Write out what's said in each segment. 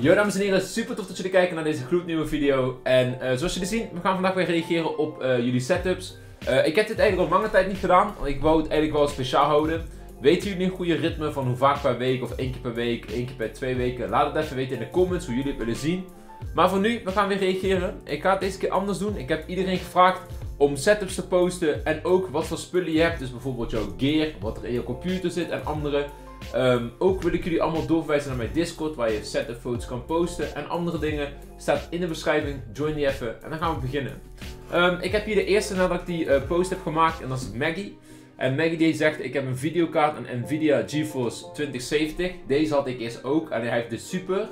Yo dames en heren, super tof dat jullie kijken naar deze gloednieuwe video. En eh, zoals jullie zien, we gaan vandaag weer reageren op eh, jullie setups. Uh, ik heb dit eigenlijk al lange tijd niet gedaan, want ik wou het eigenlijk wel speciaal houden. Weten jullie een goede ritme van hoe vaak per week of één keer per week, één keer per twee weken? Laat het even weten in de comments hoe jullie het willen zien. Maar voor nu, we gaan weer reageren. Ik ga het deze keer anders doen. Ik heb iedereen gevraagd om setups te posten en ook wat voor spullen je hebt. Dus bijvoorbeeld jouw gear, wat er in je computer zit en andere. Um, ook wil ik jullie allemaal doorverwijzen naar mijn Discord waar je setup foto's kan posten en andere dingen. Staat in de beschrijving, join die even en dan gaan we beginnen. Um, ik heb hier de eerste nadat ik die uh, post heb gemaakt en dat is Maggie. En Maggie die zegt, ik heb een videokaart, een Nvidia GeForce 2070. Deze had ik eerst ook en hij heeft de Super.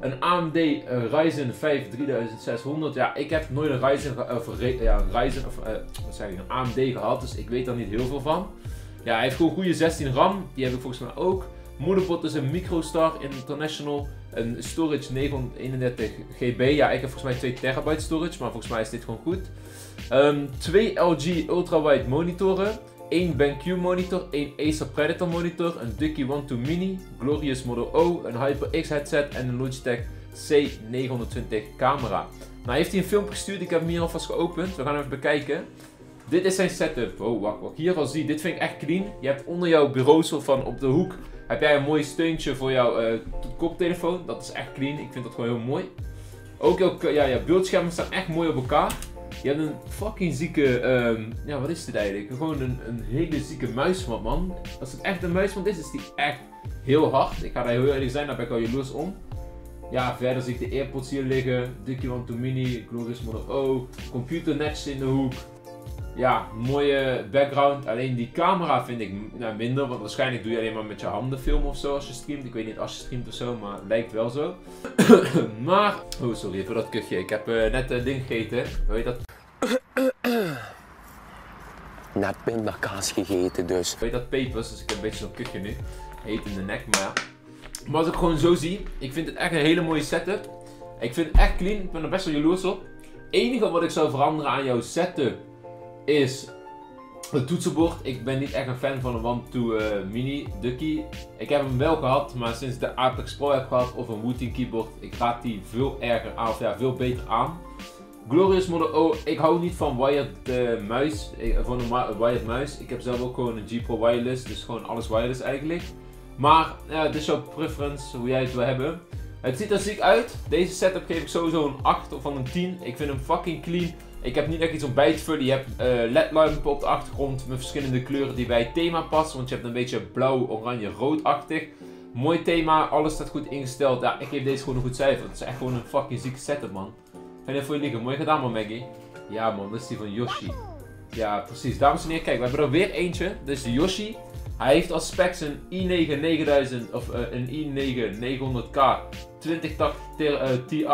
Een AMD uh, Ryzen 5 3600. Ja, ik heb nooit een Ryzen, of, ja, Ryzen, of uh, wat zeg ik, een AMD gehad, dus ik weet daar niet heel veel van. Ja, hij heeft gewoon goede 16 RAM. Die heb ik volgens mij ook. Moederbot is een Microstar International. Een storage 931 GB. Ja, ik heb volgens mij 2 terabyte storage, maar volgens mij is dit gewoon goed. Um, twee LG ultrawide monitoren. 1 BenQ monitor, 1 Acer Predator monitor, een Ducky One 2 Mini, Glorious Model O, een HyperX headset en een Logitech C920 camera. Nou heeft hij een filmpje gestuurd, ik heb hem hier alvast geopend. We gaan even bekijken. Dit is zijn setup. Oh, wacht, wat hier al zie. Dit vind ik echt clean. Je hebt onder jouw bureau zo van op de hoek heb jij een mooi steuntje voor jouw uh, koptelefoon. Dat is echt clean. Ik vind dat gewoon heel mooi. Ook jouw ja, ja, beeldschermen staan echt mooi op elkaar. Je hebt een fucking zieke, um, ja wat is dit eigenlijk? Gewoon een, een hele zieke muismat man. Als het echt een muismat is, is die echt heel hard. Ik ga daar heel eerlijk zijn, daar ben ik al jaloers om. Ja, verder zie ik de AirPods hier liggen. To Mini, Glorious Model O. Computernetjes in de hoek ja, mooie background. Alleen die camera vind ik nou, minder. Want waarschijnlijk doe je alleen maar met je handen filmen of zo als je streamt. Ik weet niet als je streamt of zo, maar het lijkt wel zo. maar, oh sorry voor dat kuchje. Ik heb uh, net een ding gegeten. Hoe heet dat? Net pindakaas gegeten dus. Heet dat? Pepers. Dus ik heb een beetje zo'n kuchje nu. Heet in de nek, maar ja. Maar als ik gewoon zo zie, ik vind het echt een hele mooie setup. Ik vind het echt clean. Ik ben er best wel jaloers op. Het enige wat ik zou veranderen aan jouw setup is het toetsenbord. Ik ben niet echt een fan van een One 2 uh, Mini Ducky. Ik heb hem wel gehad, maar sinds de Apex Pro heb gehad of een Wooting keyboard, ik raad die veel erger aan, of ja, veel beter aan. Glorious Model O, ik hou niet van wired uh, muis, ik, van een wired muis. Ik heb zelf ook gewoon een G Pro wireless, dus gewoon alles wireless eigenlijk. Maar ja, dit is jouw preference, hoe jij het wil hebben. Het ziet er ziek uit. Deze setup geef ik sowieso een 8 of van een 10. Ik vind hem fucking clean. Ik heb niet echt iets om bij te vullen. Je hebt uh, ledlampen op de achtergrond met verschillende kleuren die bij het thema passen. Want je hebt een beetje blauw, oranje, roodachtig. Mooi thema, alles staat goed ingesteld. Ja, ik geef deze gewoon een goed cijfer. Het is echt gewoon een fucking zieke setup, man. Vind je voor je liggen. Mooi gedaan, man, Maggie. Ja, man, dat is die van Yoshi. Ja, precies. Dames en heren, kijk, we hebben er weer eentje. Dit is de Yoshi. Hij heeft als specs een i9 9000 of uh, een i9 900K 2080 uh, Ti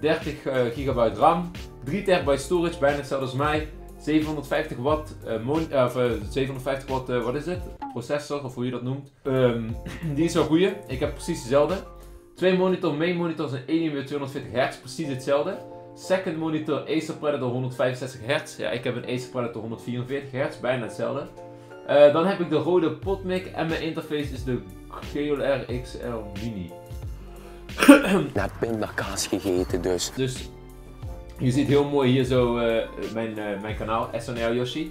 30 uh, GB RAM. 3 terabyte storage, bijna hetzelfde als mij. 750 watt, uh, of, uh, 750 watt, uh, wat is het? Processor, of hoe je dat noemt. Um, die is wel goeie. Ik heb precies dezelfde. Twee monitor, main monitor is een 1 240 Hz, precies hetzelfde. Second monitor Acer Predator 165 Hz. Ja, ik heb een Acer Predator 144 Hz, bijna hetzelfde. dan heb ik de rode Potmic en mijn interface is de GLR XL Mini. Net pindakaas gegeten dus. Dus je ziet heel mooi hier zo uh, mijn, uh, mijn kanaal, SNL Yoshi.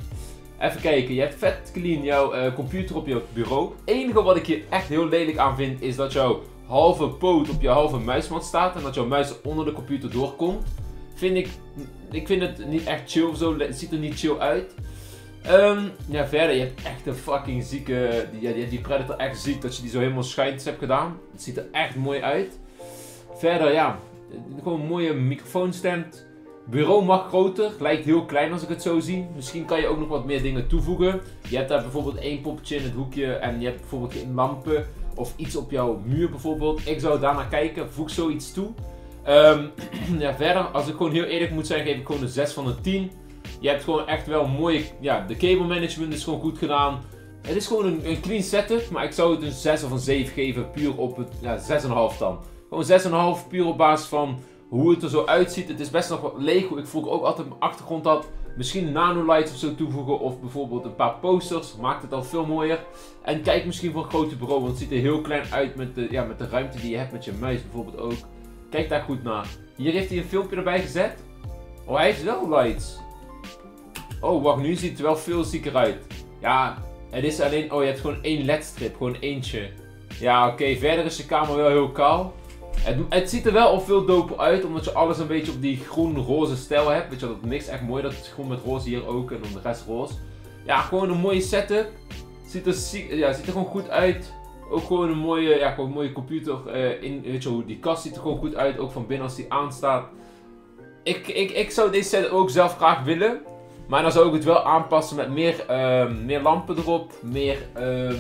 Even kijken, je hebt vet clean jouw uh, computer op je bureau. Het enige wat ik hier echt heel lelijk aan vind is dat jouw halve poot op je halve muismat staat en dat jouw muis onder de computer doorkomt. Vind ik, ik vind het niet echt chill of zo, het ziet er niet chill uit. Um, ja, verder, je hebt echt een fucking zieke, die, die, die Predator echt ziek dat je die zo helemaal schijnt hebt gedaan. Het ziet er echt mooi uit. Verder, ja, gewoon een mooie microfoonstand. Bureau mag groter, lijkt heel klein als ik het zo zie. Misschien kan je ook nog wat meer dingen toevoegen. Je hebt daar bijvoorbeeld één poppetje in het hoekje en je hebt bijvoorbeeld geen lampen of iets op jouw muur bijvoorbeeld. Ik zou daar naar kijken, voeg zoiets toe. Um, ja, verder, als ik gewoon heel eerlijk moet zijn, geef ik gewoon een 6 van de 10. Je hebt gewoon echt wel mooi, ja, de cable management is gewoon goed gedaan. Het is gewoon een, een clean setup, maar ik zou het een 6 of een 7 geven, puur op het, ja, 6,5 dan. Gewoon 6,5 puur op basis van hoe het er zo uitziet. Het is best nog wat Lego. Ik vroeg ook altijd mijn achtergrond had misschien nanolights of zo toevoegen. Of bijvoorbeeld een paar posters. Maakt het al veel mooier. En kijk misschien voor een grote bureau. Want het ziet er heel klein uit met de, ja, met de ruimte die je hebt met je muis bijvoorbeeld ook. Kijk daar goed naar. Hier heeft hij een filmpje erbij gezet. Oh, hij heeft wel lights. Oh, wacht, nu ziet het wel veel zieker uit. Ja, het is alleen... Oh, je hebt gewoon één ledstrip. Gewoon eentje. Ja, oké. Verder is de kamer wel heel kaal. Het, het, ziet er wel al veel doper uit, omdat je alles een beetje op die groen-roze stijl hebt. Weet je, dat mixt echt mooi. Dat is groen met roze hier ook en dan de rest roze. Ja, gewoon een mooie setup. Ziet er, ja, ziet er gewoon goed uit. Ook gewoon een mooie, ja, gewoon mooie computer. Uh, in, weet je, die kast ziet er gewoon goed uit. Ook van binnen als die aanstaat. Ik, ik, ik zou deze set ook zelf graag willen. Maar dan zou ik het wel aanpassen met meer, uh, meer lampen erop. Meer, uh,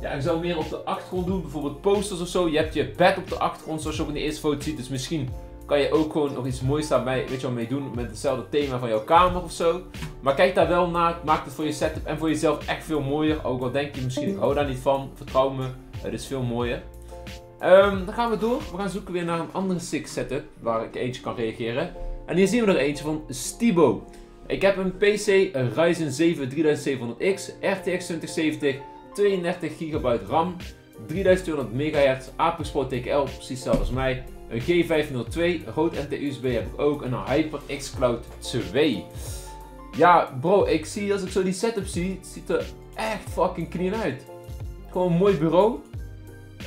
ja, ik zou meer op de achtergrond doen. Bijvoorbeeld posters of zo. Je hebt je bed op de achtergrond zoals je ook in de eerste foto ziet. Dus misschien kan je ook gewoon nog iets moois daarbij weet je wel, mee doen. Met hetzelfde thema van jouw kamer of zo. Maar kijk daar wel naar. Maakt het voor je setup en voor jezelf echt veel mooier. Ook al denk je misschien, ik hou daar niet van. Vertrouw me, het is veel mooier. Um, dan gaan we door. We gaan zoeken weer naar een andere Six setup. Waar ik eentje kan reageren. En hier zien we er eentje van Stibo. Ik heb een PC, een Ryzen 7 3700X, RTX 2070, 32 GB RAM, 3200 MHz, Apex Pro TKL, precies hetzelfde als mij. Een G502, rood NT-USB heb ik ook en een HyperX Cloud 2. Ja, bro, ik zie als ik zo die setup zie, het ziet er echt fucking clean uit. Gewoon een mooi bureau.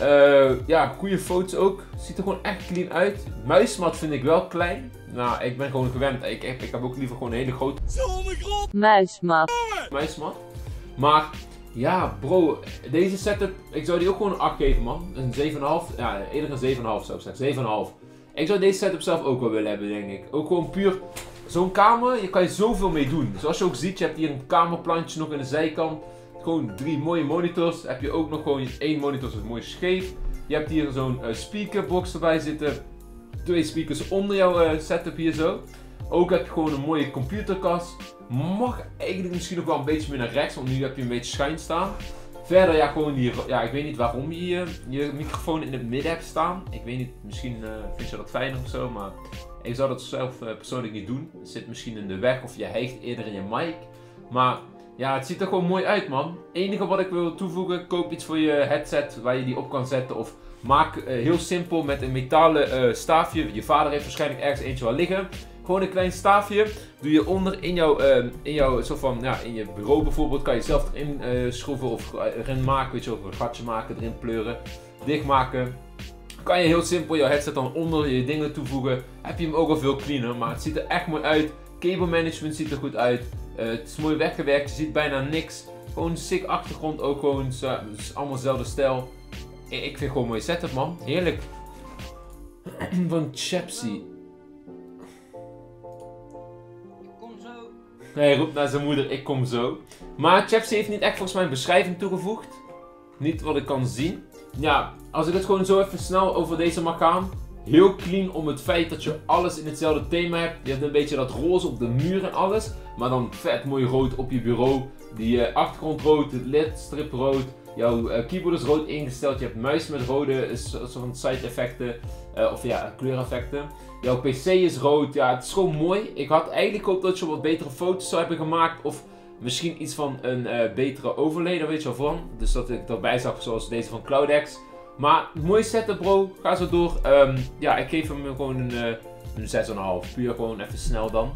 Uh, ja, goede foto's ook. Ziet er gewoon echt clean uit. Muismat vind ik wel klein. Nou, ik ben gewoon gewend. Ik, ik, ik heb ook liever gewoon een hele grote muismat. muismat. Maar ja, bro, deze setup, ik zou die ook gewoon een 8 geven, man. Een 7,5. Ja, eerder een 7,5 zou ik zeggen. 7,5. Ik zou deze setup zelf ook wel willen hebben, denk ik. Ook gewoon puur zo'n kamer, je kan je zoveel mee doen. Zoals je ook ziet, je hebt hier een kamerplantje nog aan de zijkant. Gewoon drie mooie monitors. Heb je ook nog gewoon één monitor, is mooi scheef. Je hebt hier zo'n uh, speakerbox erbij zitten. Twee speakers onder jouw uh, setup hier zo. Ook heb je gewoon een mooie computerkast. Mag eigenlijk misschien nog wel een beetje meer naar rechts, want nu heb je een beetje schijn staan. Verder, ja, gewoon die, ja, ik weet niet waarom je je, microfoon in het midden hebt staan. Ik weet niet, misschien uh, vind je dat fijner of zo, maar ik zou dat zelf uh, persoonlijk niet doen. Het zit misschien in de weg of je hijgt eerder in je mic. Maar ja, het ziet er gewoon mooi uit, man. Enige wat ik wil toevoegen, koop iets voor je headset waar je die op kan zetten. Of maak uh, heel simpel met een metalen staafje. Je vader heeft waarschijnlijk ergens eentje wel liggen. Gewoon een klein staafje. Doe je onder in jouw, uh, in jouw soort van, ja, in je bureau bijvoorbeeld. Kan je zelf erin uh, schroeven of erin maken. Weet je, of een gatje maken, erin pleuren. Dichtmaken. Kan je heel simpel jouw headset dan onder je dingen toevoegen. Heb je hem ook al veel cleaner. Maar het ziet er echt mooi uit. Cable management ziet er goed uit. Uh, het is mooi weggewerkt. Je ziet bijna niks. Gewoon een sick achtergrond. Ook gewoon, het is allemaal dezelfde stijl. Ik vind gewoon een mooie setup man. Heerlijk. Van Chapsy. Hij roept naar zijn moeder, ik kom zo. Maar Chapsy heeft niet echt volgens mij een beschrijving toegevoegd. Niet wat ik kan zien. Ja, als ik het gewoon zo even snel over deze mag gaan. Heel clean om het feit dat je alles in hetzelfde thema hebt. Je hebt een beetje dat roze op de muur en alles. Maar dan vet mooi rood op je bureau. Die uh, achtergrond rood, het lidstrip rood. Jouw uh, keyboard is rood ingesteld. Je hebt muis met rode soort van side effecten. Uh, of ja, kleureffecten. Jouw PC is rood. Ja, het is gewoon mooi. Ik had eigenlijk gehoopt dat je wat betere foto's zou hebben gemaakt. Of misschien iets van een uh, betere overlay. Daar weet je wel van. Dus dat ik erbij zag zoals deze van Cloudex. Maar mooi setup bro. Ga zo door. Um, ja, ik geef hem gewoon een, uh, een 6,5. Puur gewoon even snel dan.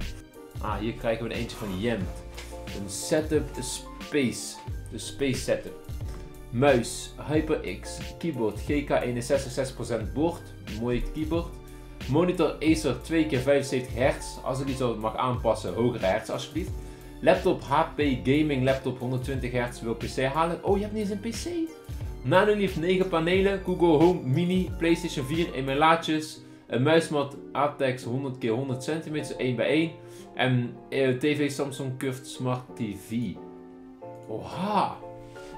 Ah, hier krijgen we een eentje van Jemt. Een setup space. De space setup. Muis, HyperX, keyboard GK61 bord, mooie keyboard. Monitor Acer 2x75 Hz, als ik iets mag aanpassen, hogere hertz alsjeblieft. Laptop HP Gaming Laptop 120 Hz, wil PC halen. Oh, je hebt niet eens een PC? Nanolief 9 panelen, Google Home Mini, PlayStation 4 emulaatjes, een muismat ATEX 100x100 cm, 1 bij 1 en uh, TV Samsung Curved Smart TV. Oha!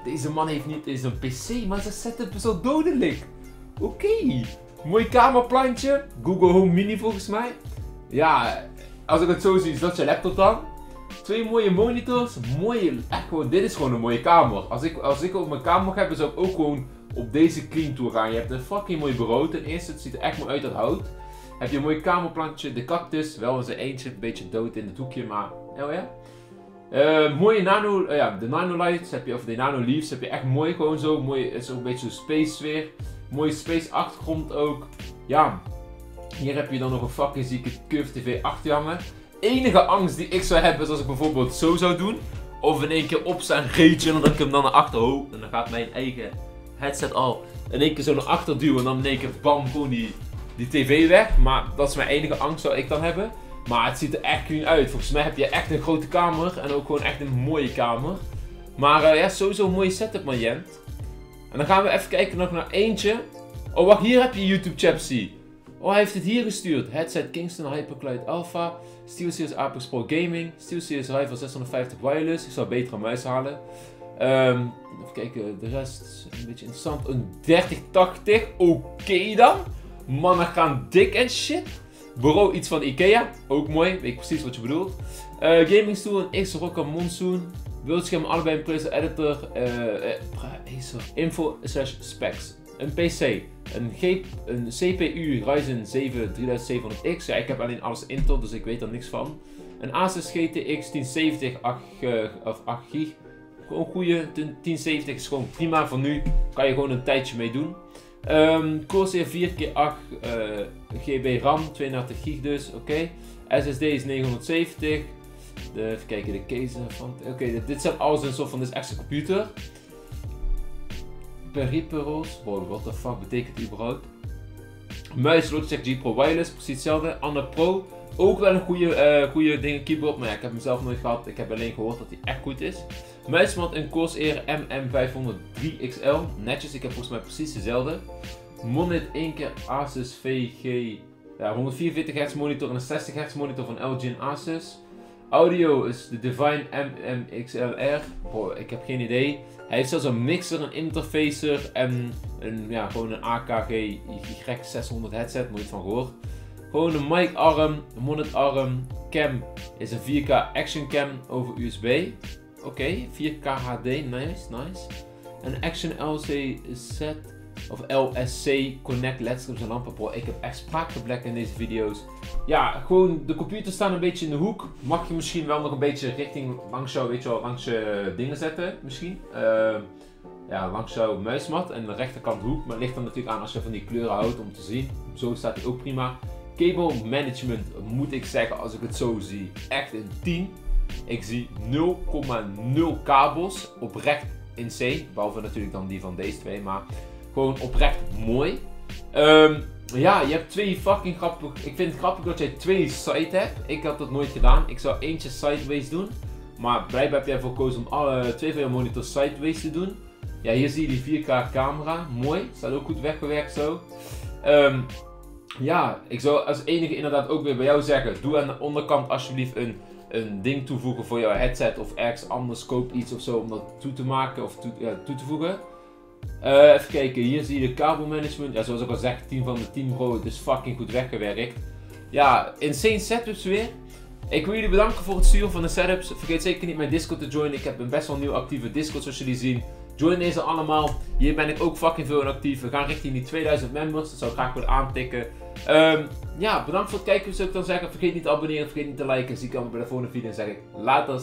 Deze man heeft niet eens een PC, maar zijn setup is zo dodelijk. Oké. Mooi kamerplantje. Google Home Mini volgens mij. Ja, als ik het zo zie, is dat je laptop dan. Twee mooie monitors. Mooie, echt gewoon, dit is gewoon een mooie kamer. Als ik, als ik op mijn kamer hebben, zou ik ook gewoon op deze clean tour gaan. Je hebt een fucking mooi bureau. Ten eerste, het ziet er echt mooi uit dat hout. Heb je een mooi kamerplantje, de cactus. Wel eens een eentje, een beetje dood in het hoekje, maar Oh ja. Eh, mooie nano, eh, ja, de nano lights heb je, of de nano leaves heb je echt mooi gewoon zo. Mooi, het is ook een beetje space sfeer. Mooie space achtergrond ook. Ja, hier heb je dan nog een fucking zieke Curve TV achter hangen. Enige angst die ik zou hebben is als ik bijvoorbeeld zo zou doen. Of in één keer opstaan, reetje en dat ik hem dan naar achter hoop. En dan gaat mijn eigen headset al in één keer zo naar achter duwen. En dan in één keer bam, gewoon die, die tv weg. Maar dat is mijn enige angst zou ik dan hebben. Maar het ziet er echt clean uit. Volgens mij heb je echt een grote kamer. En ook gewoon echt een mooie kamer. Maar uh, ja, sowieso een mooie setup man Jent. En dan gaan we even kijken nog naar eentje. Oh wacht, hier heb je YouTube Chapsy. Oh, hij heeft het hier gestuurd. Headset Kingston Hypercloud Alpha. SteelSeries Apex Pro Gaming. SteelSeries Rival 650 Wireless. Ik zou beter een muis halen. Um, even kijken, de rest is een beetje interessant. Een 3080. Oké dan. Mannen gaan dik en shit. Bureau iets van Ikea. Ook mooi. Weet ik precies wat je bedoelt. Uh, gaming stoel, een Acer Rock Monsoon. Beeldscherm, allebei een Preset Editor. Uh, uh, Acer. Info slash specs. Een PC. Een, een CPU Ryzen 7 3700X. Ja, ik heb alleen alles Intel, dus ik weet er niks van. Een Asus GTX 1070 8, uh, of 8 gig. Gewoon goede 1070 is gewoon prima voor nu. Kan je gewoon een tijdje mee doen. Um, Corsair 4x8 uh, GB RAM, 32 gig dus, oké. SSD is 970. De, even kijken, de case van. Oké, dit zijn alles een soort van dus extra computer. Peripherals. Wow, what the fuck betekent die überhaupt? Muis Logitech G Pro Wireless, precies hetzelfde. Anna Pro, ook wel een goede, uh, goede ding keyboard, maar ja, ik heb hem zelf nooit gehad. Ik heb alleen gehoord dat hij echt goed is. Muismat een Corsair MM503XL, netjes, ik heb volgens mij precies dezelfde. Monit 1 keer Asus VG, ja, 144 Hz monitor en een 60 Hz monitor van LG en Asus. Audio is de Divine MMXLR. Ik heb geen idee. Hij heeft zelfs een mixer, een interfacer en een, ja, gewoon een AKG Y600 headset, nooit van gehoord. Gewoon een mic arm, monitor arm, cam is een 4K action cam over USB. Oké, okay, 4K HD, nice, nice. Een Action LC set of LSC Connect ledstrips en lampen. Ik heb echt spraakgeblek in deze video's. Ja, gewoon de computers staan een beetje in de hoek. Mag je misschien wel nog een beetje richting langs jouw, weet je langs dingen zetten misschien. Uh, ja, langs jouw muismat en de rechterkant hoek. Maar het ligt dan natuurlijk aan als je van die kleuren houdt om te zien. Zo staat hij ook prima. Cable management moet ik zeggen als ik het zo zie echt een 10. Ik zie 0,0 kabels oprecht insane. Behalve natuurlijk dan die van deze twee, maar gewoon oprecht mooi. Um, ja, je hebt twee fucking grappig. Ik vind het grappig dat jij twee side hebt. Ik had dat nooit gedaan. Ik zou eentje sideways doen. Maar blijkbaar heb jij ervoor gekozen om alle twee van je monitors sideways te doen. Ja, hier zie je die 4K camera. Mooi. Staat ook goed weggewerkt zo. Um, ja, ik zou als enige inderdaad ook weer bij jou zeggen. Doe aan de onderkant alsjeblieft een, een ding toevoegen voor jouw headset. Of ergens anders koop iets of zo om dat toe te maken of toe, toe te voegen. Uh, even kijken, hier zie je de kabelmanagement. Ja, zoals ik al zeg, 10 van de 10 bro, is fucking goed weggewerkt. Ja, insane setups weer. Ik wil jullie bedanken voor het sturen van de setups. Vergeet zeker niet mijn Discord te joinen. Ik heb een best wel nieuw actieve Discord zoals jullie zien. Join deze allemaal. Hier ben ik ook fucking veel in actief. We gaan richting die 2000 members. Dat zou ik graag willen aantikken. Um, ja, bedankt voor het kijken zou ik dan zeggen. Vergeet niet te abonneren, vergeet niet te liken. Zie ik allemaal bij de volgende video en zeg ik later.